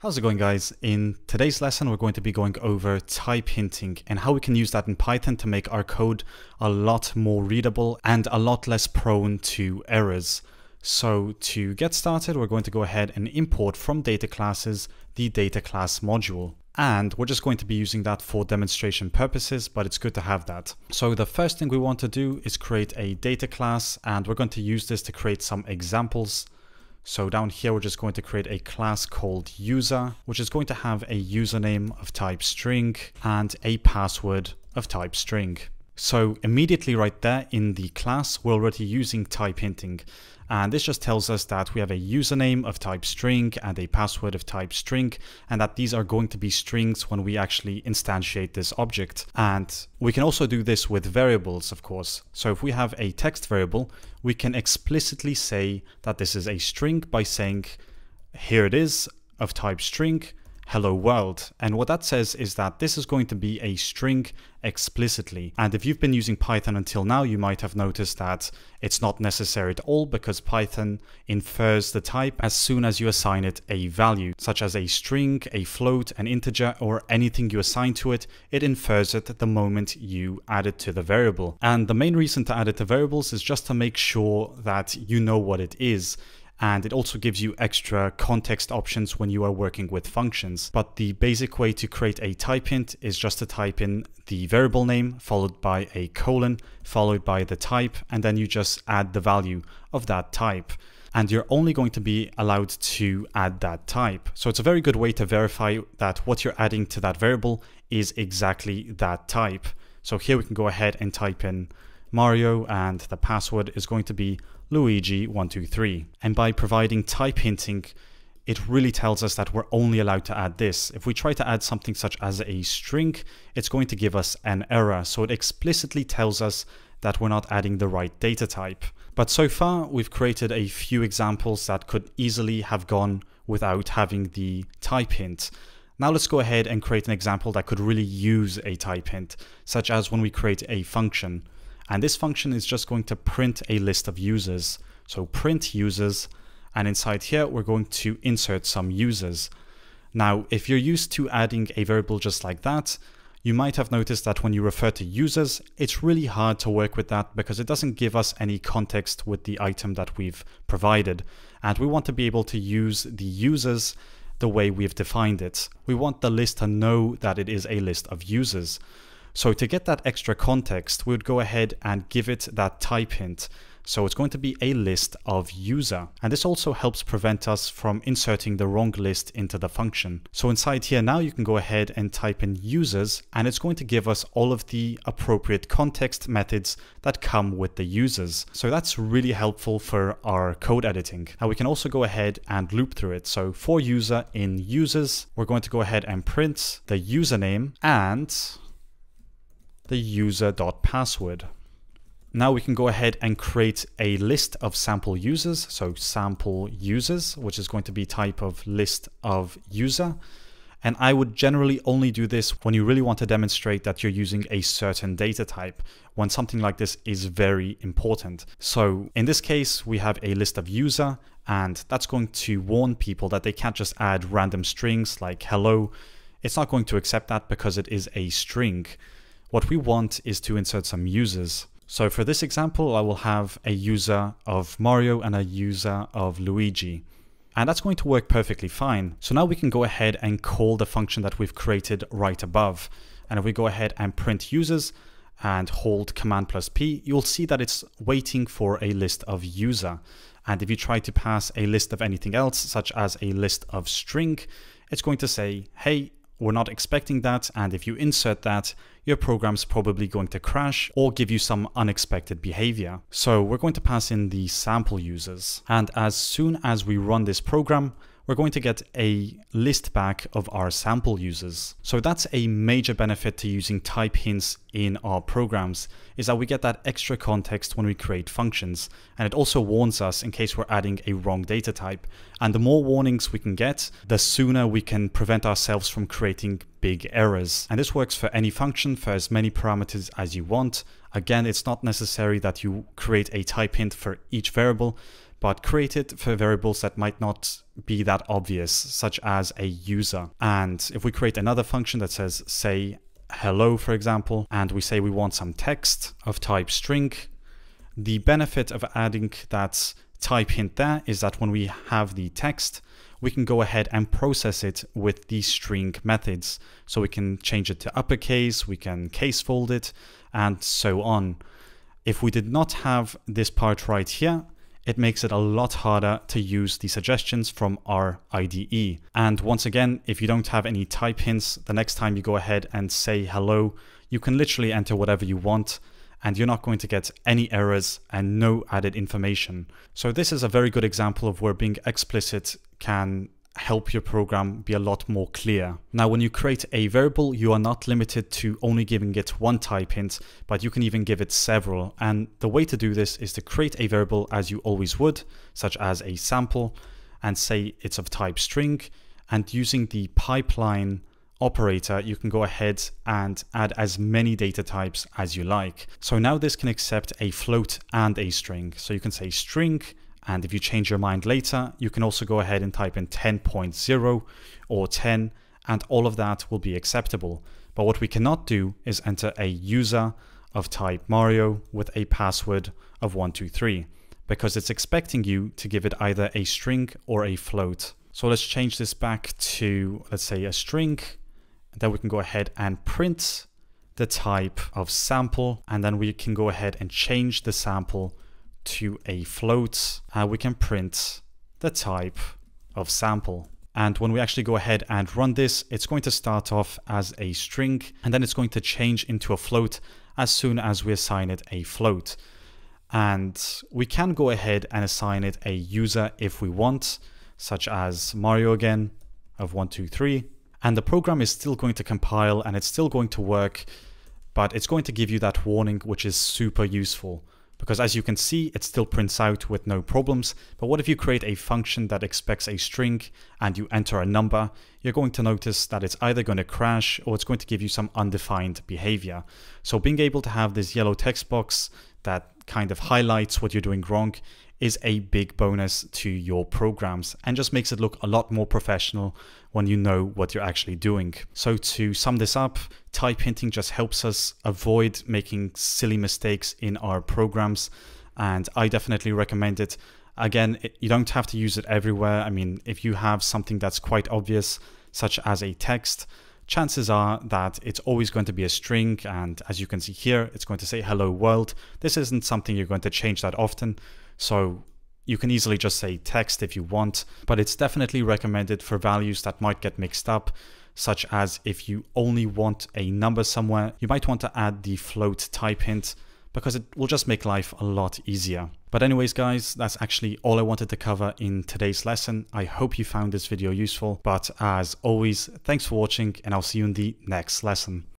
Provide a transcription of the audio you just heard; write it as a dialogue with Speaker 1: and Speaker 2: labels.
Speaker 1: How's it going guys? In today's lesson we're going to be going over type hinting and how we can use that in Python to make our code a lot more readable and a lot less prone to errors. So to get started we're going to go ahead and import from data classes the data class module and we're just going to be using that for demonstration purposes, but it's good to have that. So the first thing we want to do is create a data class and we're going to use this to create some examples. So down here, we're just going to create a class called user, which is going to have a username of type string and a password of type string. So immediately right there in the class, we're already using type hinting. And this just tells us that we have a username of type string and a password of type string, and that these are going to be strings when we actually instantiate this object. And we can also do this with variables, of course. So if we have a text variable, we can explicitly say that this is a string by saying, here it is of type string, hello world. And what that says is that this is going to be a string explicitly. And if you've been using Python until now, you might have noticed that it's not necessary at all because Python infers the type as soon as you assign it a value, such as a string, a float, an integer, or anything you assign to it, it infers it the moment you add it to the variable. And the main reason to add it to variables is just to make sure that you know what it is and it also gives you extra context options when you are working with functions. But the basic way to create a type hint is just to type in the variable name followed by a colon followed by the type and then you just add the value of that type and you're only going to be allowed to add that type. So it's a very good way to verify that what you're adding to that variable is exactly that type. So here we can go ahead and type in Mario and the password is going to be Luigi123. And by providing type hinting, it really tells us that we're only allowed to add this. If we try to add something such as a string, it's going to give us an error. So it explicitly tells us that we're not adding the right data type. But so far, we've created a few examples that could easily have gone without having the type hint. Now let's go ahead and create an example that could really use a type hint, such as when we create a function. And this function is just going to print a list of users. So print users, and inside here, we're going to insert some users. Now, if you're used to adding a variable just like that, you might have noticed that when you refer to users, it's really hard to work with that because it doesn't give us any context with the item that we've provided. And we want to be able to use the users the way we've defined it. We want the list to know that it is a list of users. So to get that extra context, we would go ahead and give it that type hint. So it's going to be a list of user. And this also helps prevent us from inserting the wrong list into the function. So inside here now you can go ahead and type in users and it's going to give us all of the appropriate context methods that come with the users. So that's really helpful for our code editing. Now we can also go ahead and loop through it. So for user in users, we're going to go ahead and print the username and the user.password. Now we can go ahead and create a list of sample users. So sample users, which is going to be type of list of user. And I would generally only do this when you really want to demonstrate that you're using a certain data type, when something like this is very important. So in this case, we have a list of user, and that's going to warn people that they can't just add random strings like hello. It's not going to accept that because it is a string. What we want is to insert some users. So for this example, I will have a user of Mario and a user of Luigi. And that's going to work perfectly fine. So now we can go ahead and call the function that we've created right above. And if we go ahead and print users and hold command plus P, you'll see that it's waiting for a list of user. And if you try to pass a list of anything else, such as a list of string, it's going to say, hey, we're not expecting that, and if you insert that, your program's probably going to crash or give you some unexpected behavior. So we're going to pass in the sample users, and as soon as we run this program, we're going to get a list back of our sample users. So that's a major benefit to using type hints in our programs is that we get that extra context when we create functions. And it also warns us in case we're adding a wrong data type. And the more warnings we can get, the sooner we can prevent ourselves from creating big errors. And this works for any function for as many parameters as you want. Again, it's not necessary that you create a type hint for each variable, but create it for variables that might not be that obvious, such as a user. And if we create another function that says, say, hello, for example, and we say we want some text of type string, the benefit of adding that type hint there is that when we have the text, we can go ahead and process it with these string methods. So we can change it to uppercase, we can case fold it, and so on. If we did not have this part right here, it makes it a lot harder to use the suggestions from our IDE. And once again, if you don't have any type hints, the next time you go ahead and say hello, you can literally enter whatever you want and you're not going to get any errors and no added information. So this is a very good example of where being explicit can help your program be a lot more clear. Now, when you create a variable, you are not limited to only giving it one type hint, but you can even give it several. And the way to do this is to create a variable as you always would, such as a sample, and say it's of type string. And using the pipeline operator, you can go ahead and add as many data types as you like. So now this can accept a float and a string. So you can say string, and if you change your mind later, you can also go ahead and type in 10.0 or 10, and all of that will be acceptable. But what we cannot do is enter a user of type Mario with a password of 123 because it's expecting you to give it either a string or a float. So let's change this back to, let's say, a string. Then we can go ahead and print the type of sample, and then we can go ahead and change the sample to a float, uh, we can print the type of sample. And when we actually go ahead and run this, it's going to start off as a string, and then it's going to change into a float as soon as we assign it a float. And we can go ahead and assign it a user if we want, such as Mario again of 123. And the program is still going to compile and it's still going to work, but it's going to give you that warning, which is super useful because as you can see, it still prints out with no problems. But what if you create a function that expects a string and you enter a number? You're going to notice that it's either going to crash or it's going to give you some undefined behavior. So being able to have this yellow text box that kind of highlights what you're doing wrong is a big bonus to your programs and just makes it look a lot more professional when you know what you're actually doing. So to sum this up, type hinting just helps us avoid making silly mistakes in our programs and I definitely recommend it. Again, it, you don't have to use it everywhere. I mean, if you have something that's quite obvious, such as a text, chances are that it's always going to be a string. And as you can see here, it's going to say hello world. This isn't something you're going to change that often. So you can easily just say text if you want, but it's definitely recommended for values that might get mixed up, such as if you only want a number somewhere, you might want to add the float type hint because it will just make life a lot easier. But anyways guys, that's actually all I wanted to cover in today's lesson. I hope you found this video useful, but as always, thanks for watching and I'll see you in the next lesson.